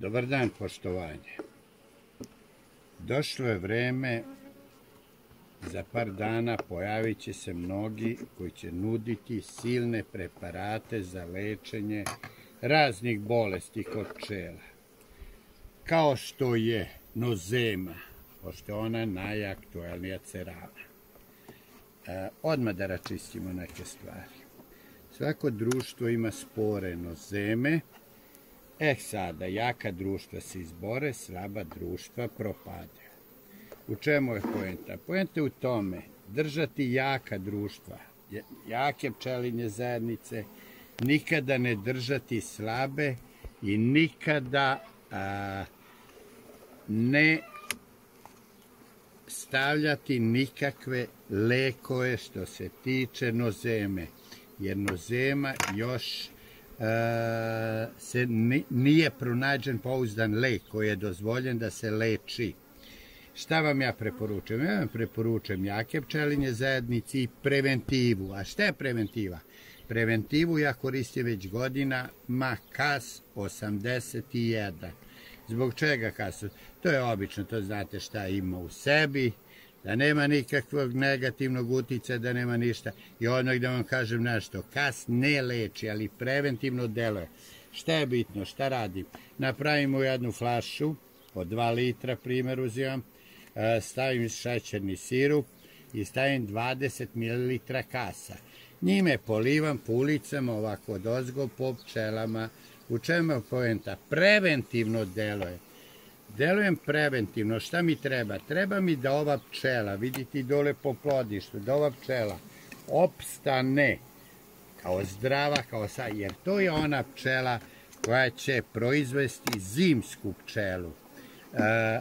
Dobar dan, poštovanje. Došlo je vreme, za par dana pojavit će se mnogi koji će nuditi silne preparate za lečenje raznih bolesti kod pčela. Kao što je nozema, pošto je ona najaktuelnija cerana. E, odmah da račistimo neke stvari. Svako društvo ima spore nozeme, E sada, jaka društva se izbore, slaba društva propade. U čemu je poenta? Poenta je u tome držati jaka društva, jake pčelinje zajednice, nikada ne držati slabe i nikada a, ne stavljati nikakve lekove što se tiče nozeme, jer nozema još se nije pronađen pouzdan lek koji je dozvoljen da se leči. Šta vam ja preporučujem? Ja vam preporučujem jake pčelinje zajednici i preventivu. A šta je preventiva? Preventivu ja koristim već godinama KAS 81. Zbog čega KAS? To je obično, to znate šta ima u sebi, da nema nikakvog negativnog utice, da nema ništa. I odmah da vam kažem nešto, kas ne leči, ali preventivno deluje. Šta je bitno, šta radim? Napravimo jednu flašu, od 2 litra, primjer uzimam, e, stavim šećerni sirup i stavim 20 ml kasa. Njime polivam pulicama ovako od ozgo po pčelama. U čemu je poenta? Preventivno deluje. Delujem preventivno, šta mi treba? Treba mi da ova pčela, vidite dole po plodištu, da ova pčela opstane kao zdrava, kao sa, jer to je ona pčela koja će proizvesti zimsku pčelu. E,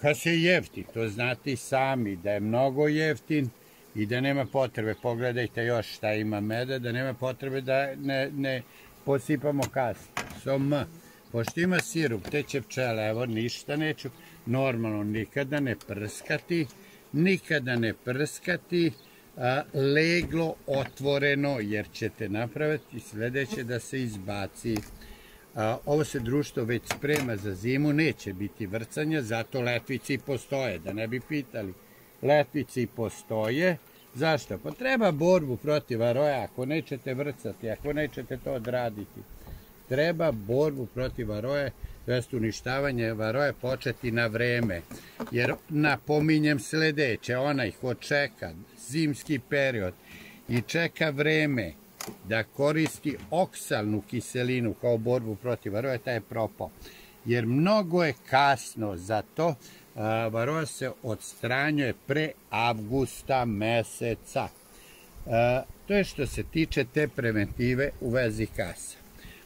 kad se jefti, to znate sami, da je mnogo jeftin i da nema potrebe, pogledajte još šta ima meda, da nema potrebe da ne, ne posipamo kas. So m. Pošto ima sirup, te će pčele, evo ništa neću, normalno nikada ne prskati, nikada ne prskati, a, leglo otvoreno, jer ćete napraviti sledeće da se izbaci. A, ovo se društvo već sprema za zimu, neće biti vrcanja, zato letvici postoje, da ne bi pitali. Letvici postoje, zašto? Pa treba borbu protiv aroja, ako nećete vrcati, ako nećete to odraditi treba borbu protiv varoje, to jest uništavanje varoje početi na vreme. Jer napominjem sledeće, onaj ko čeka zimski period i čeka vreme da koristi oksalnu kiselinu kao borbu protiv varoje, taj je propao. Jer mnogo je kasno za to, varoja se odstranjuje pre avgusta meseca. To je što se tiče te preventive u vezi kasa.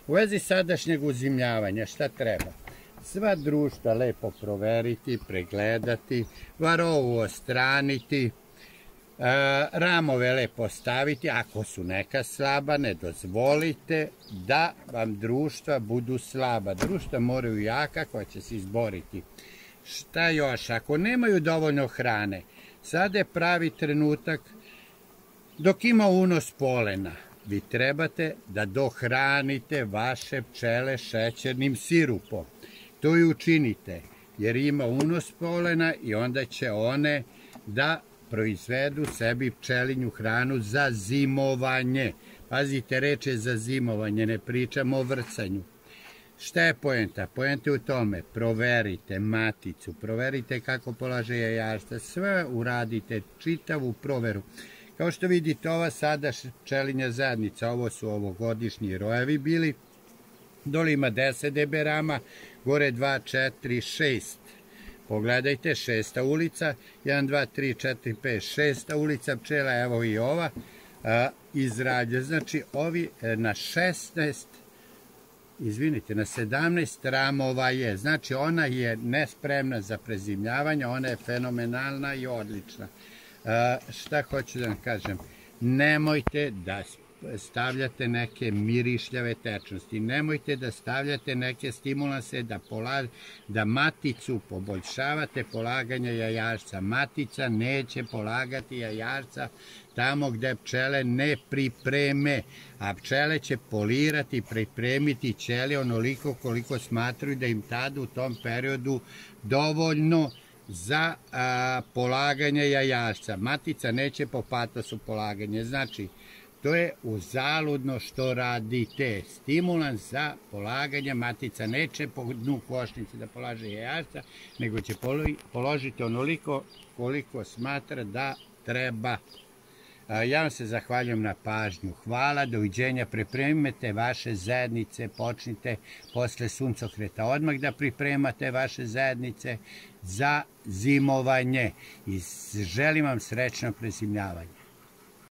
U vezi sadašnjeg uzimljavanja, šta treba? Sva društva lepo proveriti, pregledati, varovu ostraniti, e, ramove lepo staviti, ako su neka slaba, ne dozvolite da vam društva budu slaba. Društva moraju jaka koja će se izboriti. Šta još? Ako nemaju dovoljno hrane, sada je pravi trenutak dok ima unos polena vi trebate da dohranite vaše pčele šećernim sirupom. To i učinite, jer ima unos polena i onda će one da proizvedu sebi pčelinju hranu za zimovanje. Pazite, reče za zimovanje, ne pričamo o vrcanju. Šta je poenta? Poenta je u tome, proverite maticu, proverite kako polaže jajašta, sve uradite, čitavu proveru. Kao što vidite, ova sada pčelinja zadnica, ovo su ovogodišnji rojevi bili, dole ima 10 deberama, gore 2, 4, 6. Pogledajte, šesta ulica, 1, 2, 3, 4, 5, šesta ulica pčela, evo i ova, izrađa. Znači, ovi e, na 16, izvinite, na 17 ramova je. Znači, ona je nespremna za prezimljavanje, ona je fenomenalna i odlična šta hoću da vam kažem, nemojte da stavljate neke mirišljave tečnosti. Nemojte da stavljate neke stimulanse da, pola, da maticu poboljšavate polaganje jajarca. Matica neće polagati jajarca tamo gde pčele ne pripreme, a pčele će polirati, pripremiti ćelije onoliko koliko smatruju da im tada u tom periodu dovoljno za a, polaganje jajarca. Matica neće po patosu polaganje. Znači, to je uzaludno što radite. Stimulans za polaganje matica neće po dnu košnice da polaže jajarca, nego će položiti onoliko koliko smatra da treba. Ja vam se zahvaljujem na pažnju. Hvala, doviđenja. Pripremite vaše zajednice, počnite posle suncokreta odmah da pripremate vaše zajednice za zimovanje. I želim vam srećno prezimljavanje.